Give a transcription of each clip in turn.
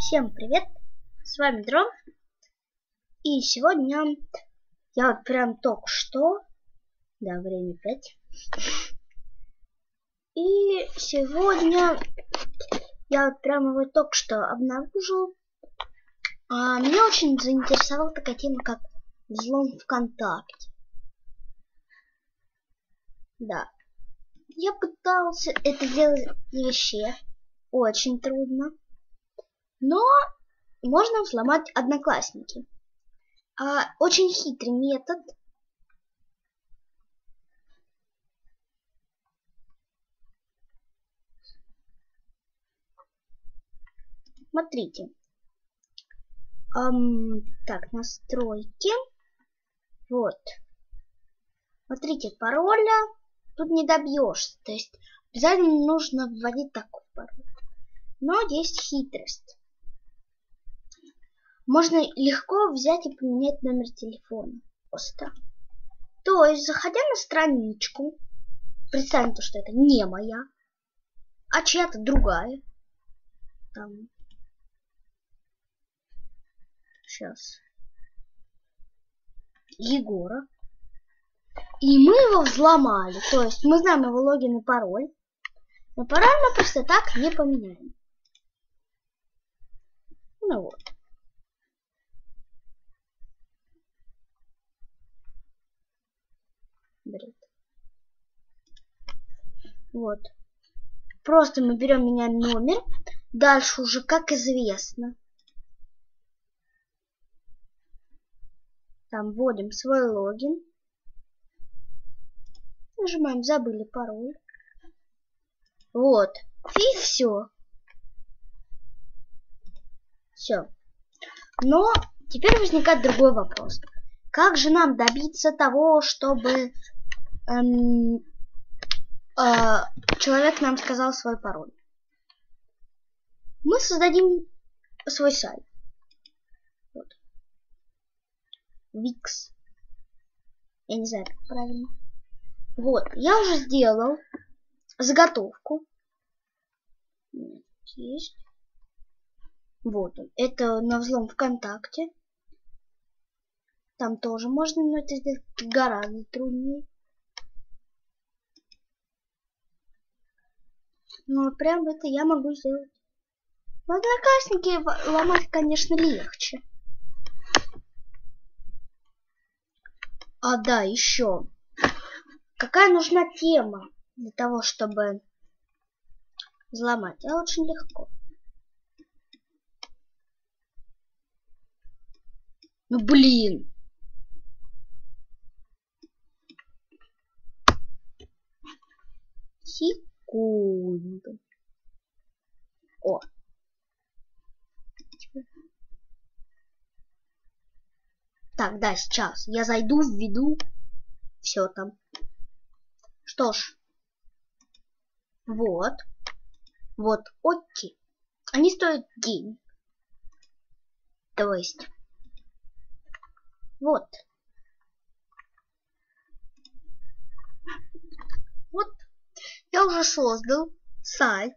Всем привет! С вами Дрон. И сегодня я вот прям только что... Да, время 5. И сегодня я вот прямо вот только что обнаружил. А, меня очень заинтересовала такая тема, как взлом ВКонтакте. Да. Я пытался это сделать вообще очень трудно. Но можно взломать одноклассники. А, очень хитрый метод. Смотрите. Um, так, настройки. Вот. Смотрите, пароля тут не добьешься. То есть обязательно нужно вводить такой пароль. Но есть хитрость можно легко взять и поменять номер телефона. Просто. То есть, заходя на страничку, представьте, что это не моя, а чья-то другая. Там. Сейчас. Егора. И мы его взломали. То есть мы знаем его логин и пароль. Но пароль мы просто так не поменяем. Ну вот. Вот. Просто мы берем меня номер. Дальше уже, как известно, там вводим свой логин. Нажимаем «Забыли пароль». Вот. И все. Все. Но теперь возникает другой вопрос. Как же нам добиться того, чтобы эм, человек нам сказал свой пароль. Мы создадим свой сайт. Вот. Wix. Я не знаю, как правильно. Вот, я уже сделал заготовку. Есть. Вот он. Это на взлом ВКонтакте. Там тоже можно, но это сделать гораздо труднее. Но прям это я могу сделать. В одноклассники ломать, конечно, легче. А да, еще. Какая нужна тема для того, чтобы взломать? А очень легко. Ну блин. Си секунду. О. Так, да, сейчас. Я зайду, введу. Все там. Что ж. Вот. Вот, окей. Они стоят денег. То есть. Вот. Вот я уже создал сайт.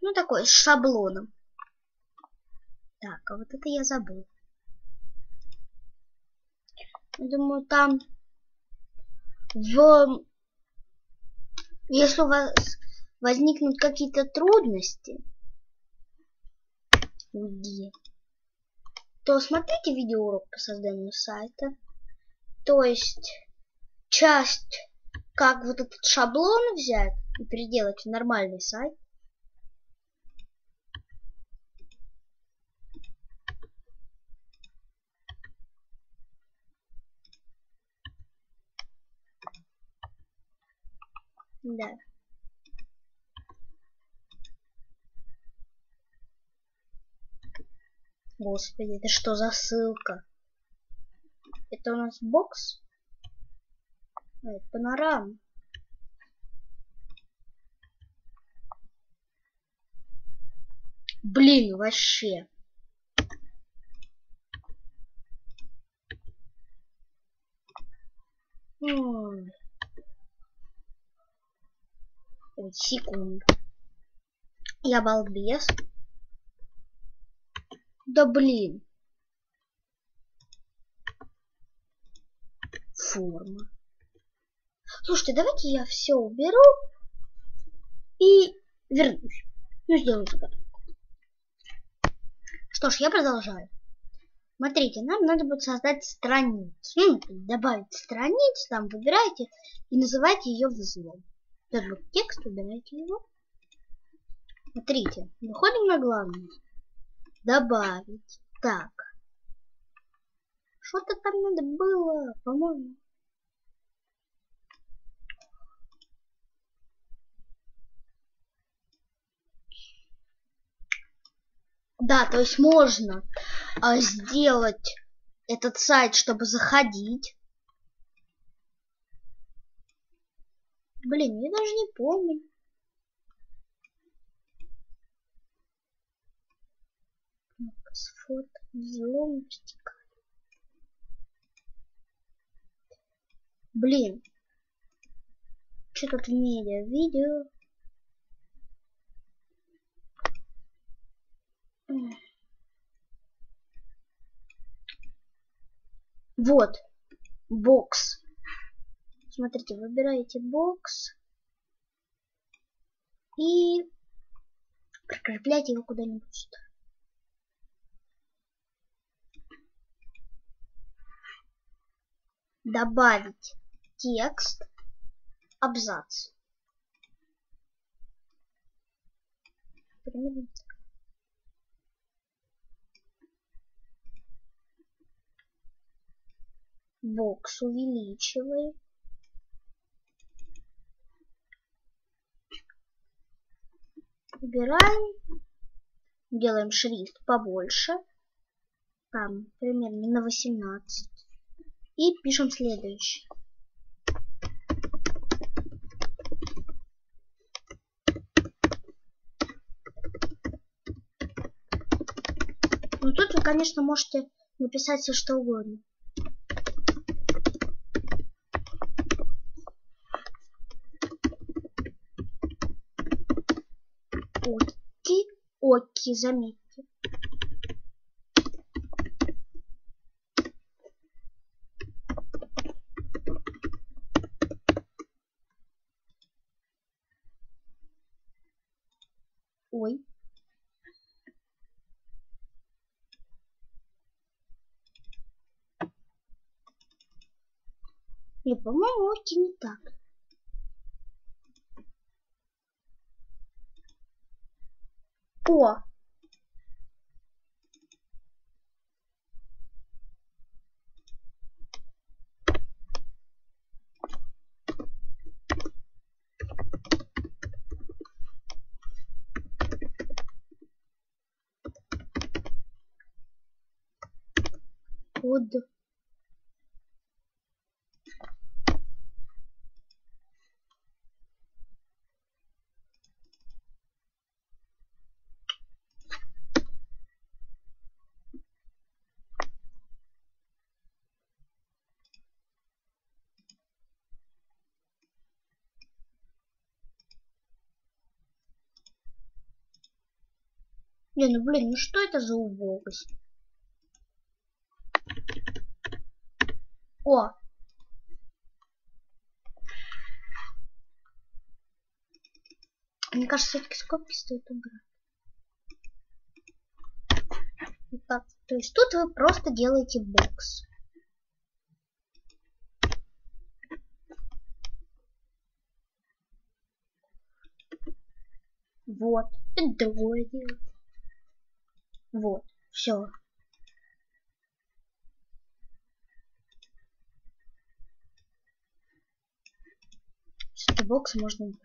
Ну, такой, с шаблоном. Так, а вот это я забыл. Думаю, там в... Если у вас возникнут какие-то трудности, то смотрите видеоурок по созданию сайта. То есть часть как вот этот шаблон взять и переделать в нормальный сайт. Да. Господи, это что за ссылка? Это у нас бокс? Ой, панорам. Блин, вообще. Ой, секунду. Я балбес. Да блин. Форма. Слушайте, давайте я все уберу и вернусь. Ну, сделаю заготовку. Что ж, я продолжаю. Смотрите, нам надо будет создать страницу. Ну, добавить страницу, там выбираете и называйте ее взлом. Будет текст, выбираете его. Смотрите, выходим на главную. Добавить. Так. Что-то там надо было, по-моему. Да, то есть можно а, сделать этот сайт, чтобы заходить. Блин, я даже не помню. С фото взлом Блин. Что тут медиа? Видео. Вот. Бокс. Смотрите, выбираете бокс. И прикрепляйте его куда-нибудь Добавить текст, абзац. Примерно бокс увеличиваем. Убираем. Делаем шрифт побольше. Там примерно на 18. И пишем следующее. Ну тут вы, конечно, можете написать все что угодно. Оки, заметьте. Ой. Не, по-моему, оки не так. О! Под Не, ну блин, ну что это за убогость? О! Мне кажется, все-таки скобки стоит убрать. Так. То есть тут вы просто делаете бокс. Вот. Это другое дело. Вот. Все. бокс можно убрать.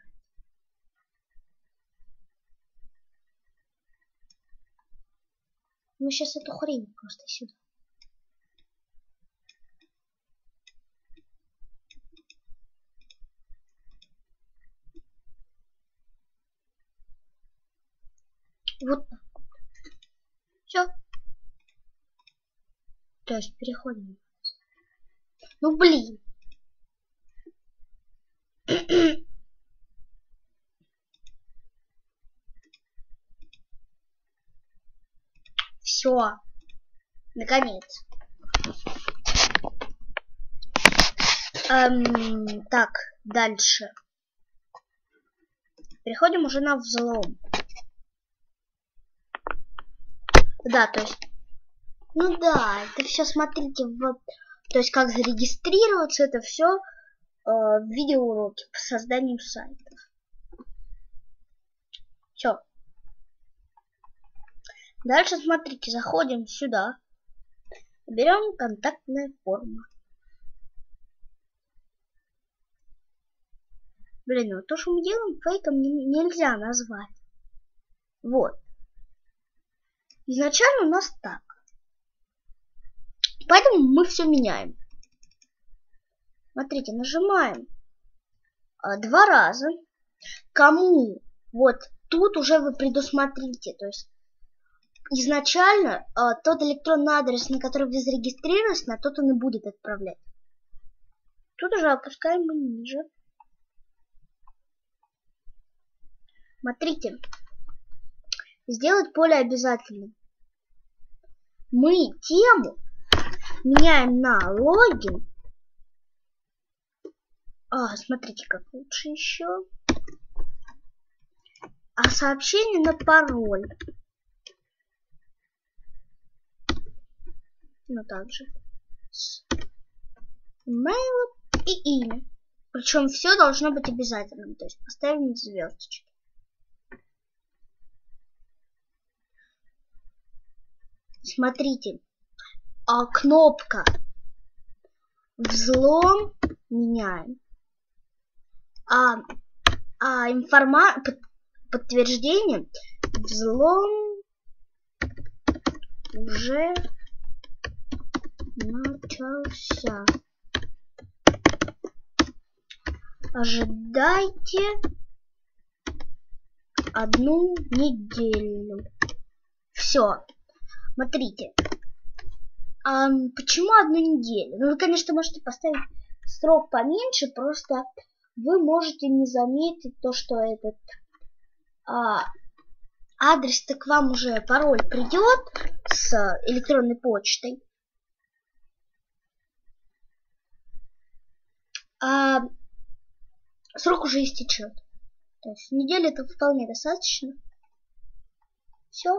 Мы сейчас эту хрень просто сюда. Вот так. Все. То есть переходим. Ну блин. Все. Наконец. Эм, так, дальше. Переходим уже на взлом. Да, то есть... Ну да, это все, смотрите, вот... То есть, как зарегистрироваться, это все э, видеоуроки по созданию сайтов. Все. Дальше, смотрите, заходим сюда. Берем контактная форма. Блин, ну то, что мы делаем, фейком нельзя назвать. Вот. Изначально у нас так. Поэтому мы все меняем. Смотрите, нажимаем а, два раза. Кому? Вот тут уже вы предусмотрите. То есть изначально а, тот электронный адрес, на который вы зарегистрировались, на тот он и будет отправлять. Тут уже опускаем ниже. Смотрите. Сделать поле обязательным. Мы тему меняем на логин. А, смотрите, как лучше еще. А сообщение на пароль. Ну, также. Mail и имя. Причем все должно быть обязательным. То есть поставим звездочки. Смотрите, а кнопка взлом меняем, а, а информа подтверждение взлом уже начался. Ожидайте одну неделю. Все. Смотрите. А почему одну неделю? Ну, вы, конечно, можете поставить срок поменьше, просто вы можете не заметить то, что этот а, адрес-то к вам уже пароль придет с электронной почтой. А срок уже истечет. То есть недели это вполне достаточно. Все.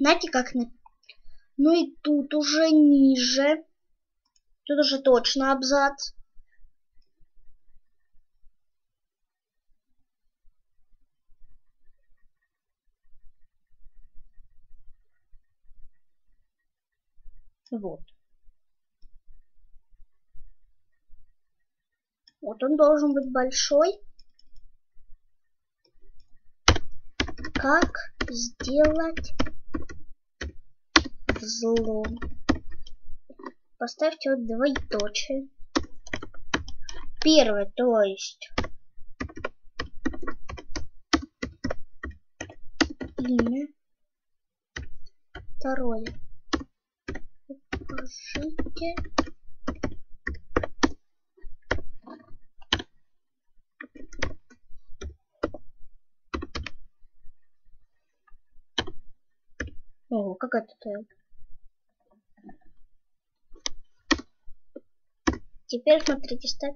Знаете, как... Ну и тут уже ниже. Тут уже точно абзац. Вот. Вот он должен быть большой. Как сделать взлом. Поставьте вот двоеточие. Первое, то есть имя. Второе. Укажите О, как Теперь смотрите, ставь.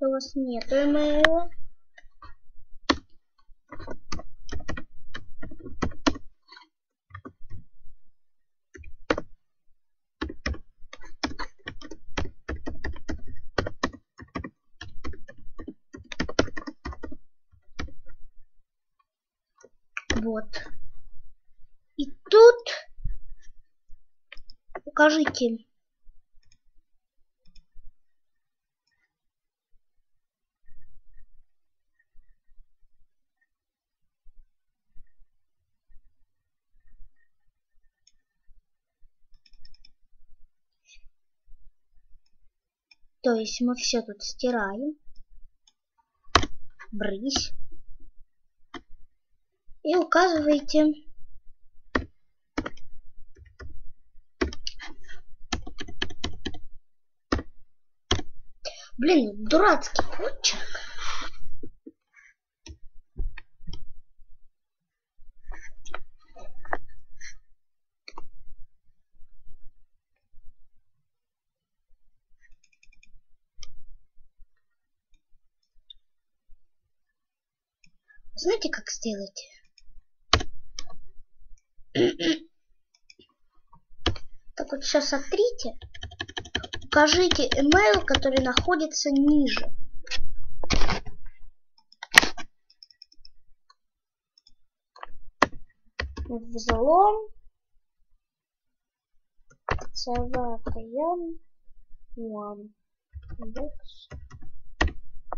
У вас нету имейла. Вот. И тут укажите То есть мы все тут стираем. брысь. И указываете Блин, дурацкий почерк. Знаете, как сделать? так вот сейчас сотрите укажите email, который находится ниже. Взлом. Собака Яндекс.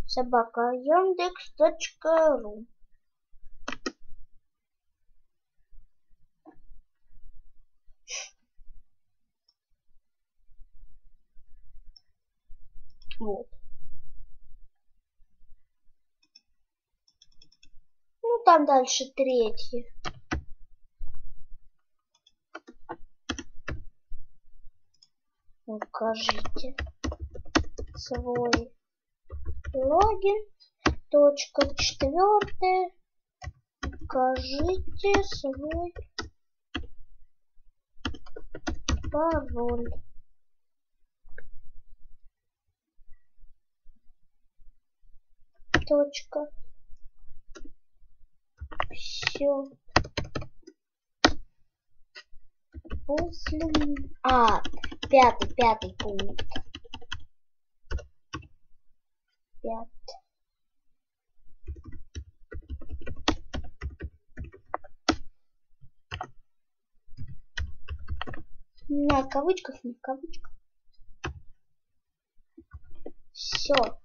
Собака Яндекс.ру Вот. Ну, там дальше третий. Укажите свой логин. Точка четвертая. Укажите свой пароль. Точка. Все. После... А, пятый, пятый пункт. Пятый. На кавычках, не в кавычках. Все.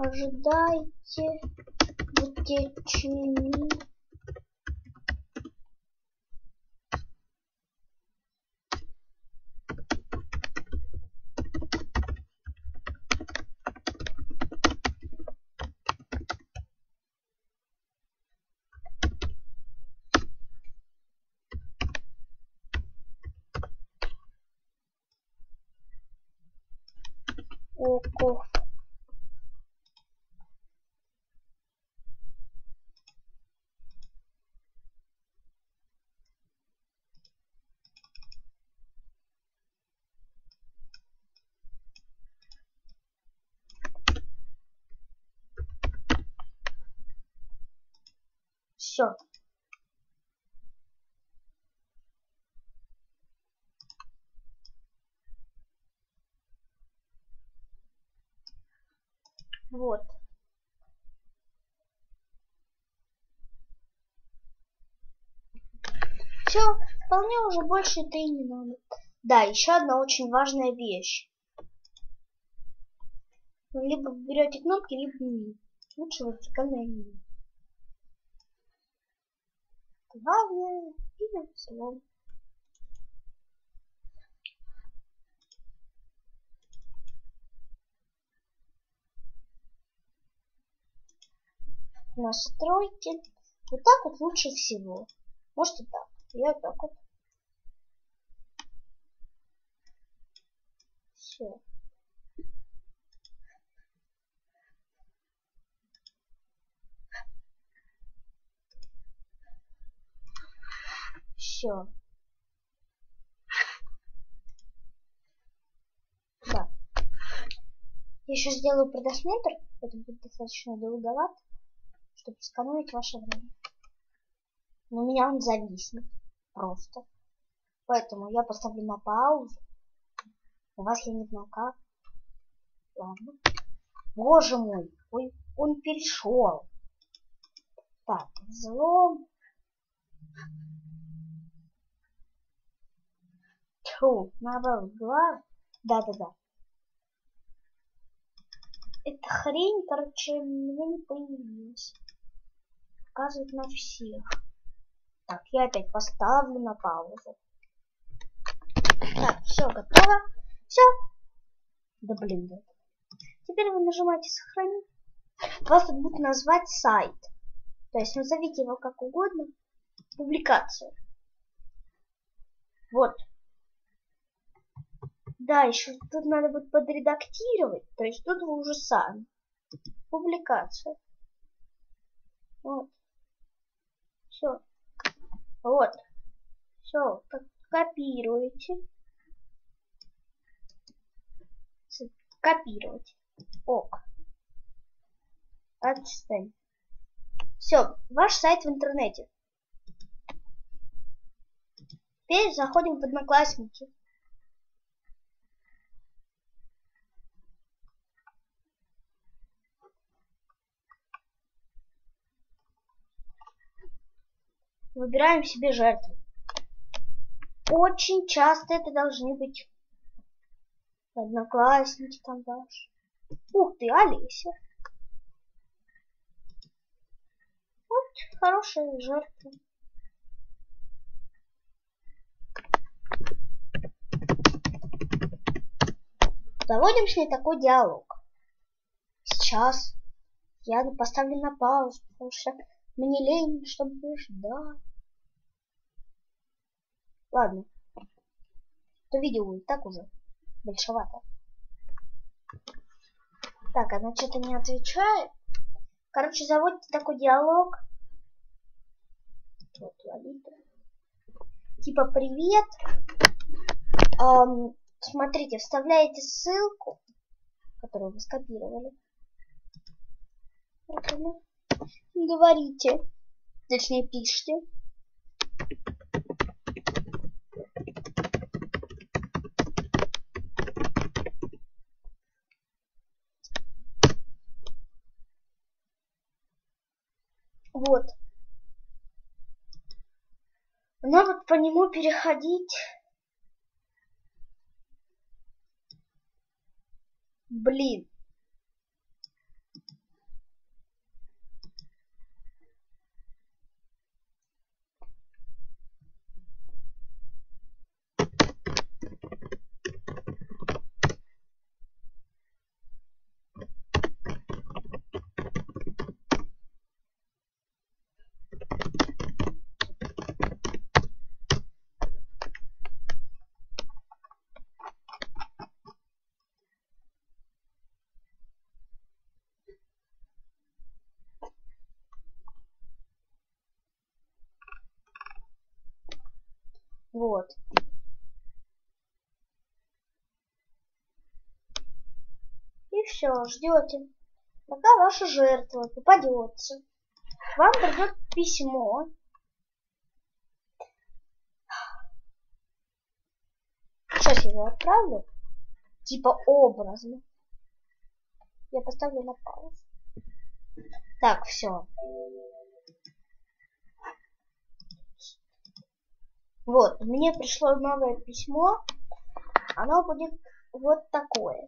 Ожидайте в течение Все. Вот. Все, вполне уже больше это и не надо. Да, еще одна очень важная вещь. Вы либо берете кнопки, либо не. Лучше вертикальное меню. Главное и всего. Настройки. Вот так вот лучше всего. Может и так. Я так вот. Все. Все. Да. Я еще сделаю предосмотр. Это будет достаточно долговато, чтобы сэкономить ваше время. Но у меня он зависнет. Просто. Поэтому я поставлю на паузу. У вас я не знаю как. Ладно. Боже мой. Ой, он перешел. Так, взлом. Тьфу, наоборот, глаз. Да-да-да. Эта хрень, короче, мне не появилась. Показывает на всех. Так, я опять поставлю на паузу. Так, все готово. Все. Да блин, да. Теперь вы нажимаете сохранить. Вас тут будет назвать сайт. То есть назовите его как угодно. Публикация. Вот. Да, еще тут надо будет подредактировать. То есть тут вы уже сами. Публикация. Вот. Все. Вот. Все. Копируете. Копировать. Ок. Отстань. Все, ваш сайт в интернете. Теперь заходим в Одноклассники. Выбираем себе жертву. Очень часто это должны быть одноклассники там ваши. Ух ты, Олеся. Вот хорошая жертва. Заводим с ней такой диалог. Сейчас я поставлю на паузу, потому что мне лень, чтобы ждать. Ладно. То видео и так уже большевато. Так, она что-то не отвечает. Короче, заводите такой диалог. Вот, Лолита. Типа, привет. Эм, смотрите, вставляете ссылку, которую вы скопировали. Говорите. Точнее, пишите. Вот. Надо по нему переходить. Блин. Вот. И все, ждете, пока ваша жертва попадется. Вам придет письмо. Сейчас я его отправлю. Типа образно. Я поставлю на паузу. Так, все. Вот, мне пришло новое письмо. Оно будет вот такое.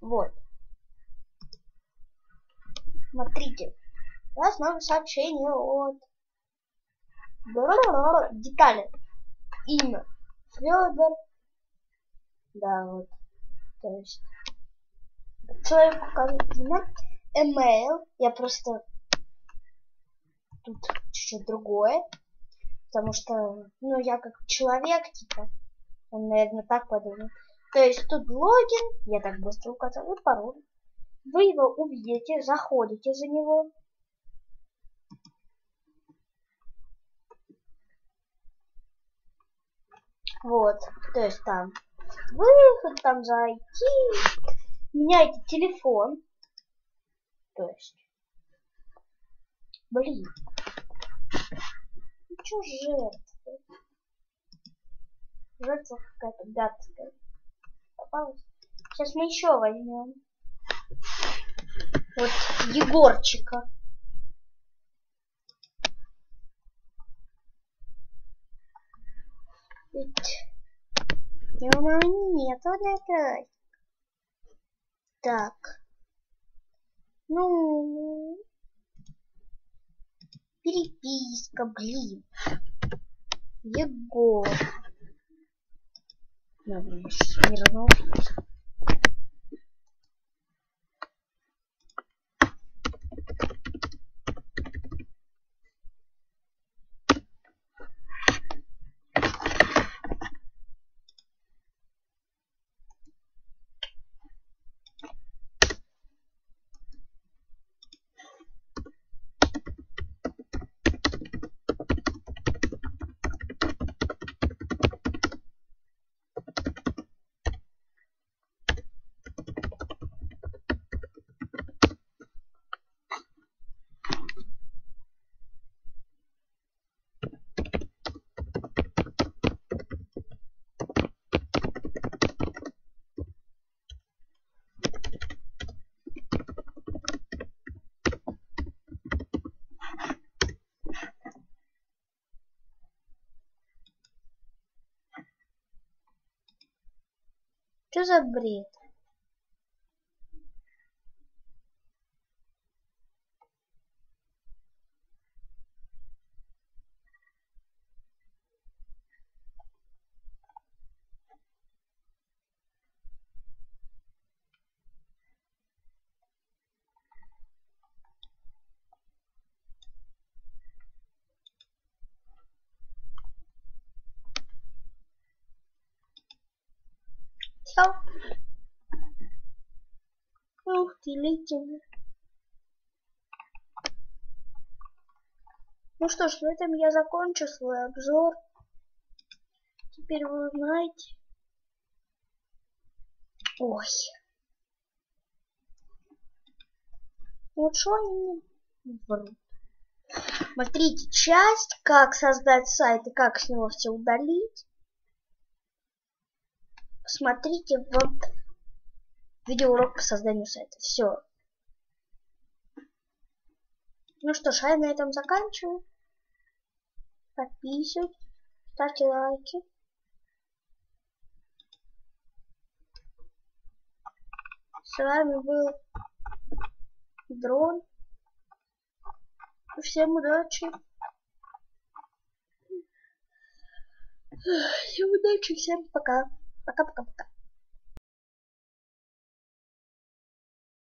Вот. Смотрите. У нас новое сообщение от... Детали. Имя. Федор. Да, вот. То есть... Человек указывает имя. Email. Я просто тут чуть-чуть другое. Потому что, ну, я как человек, типа, он, наверное, так подумал. То есть тут логин, я так быстро указал, и пароль. Вы его увидите, заходите за него. Вот, то есть там выход, там зайти, меняйте телефон. То есть, блин, Чё жертва? Жертва какая-то гадская. Попалась. Сейчас мы еще возьмем. Вот Егорчика. Ведь его нету на Так. Ну, Переписка, блин. Егор. Надо не разнообразить. Что за бред? Все. Летим. Ну что ж, на этом я закончу свой обзор. Теперь вы узнаете. Ой. Вот что они врут. Смотрите, часть, как создать сайт и как с него все удалить смотрите вот видеоурок по созданию сайта. Все. Ну что ж, а я на этом заканчиваю. Подписывайтесь, ставьте лайки. С вами был Дрон. Всем удачи. Всем удачи, всем пока. Пока-пока-пока.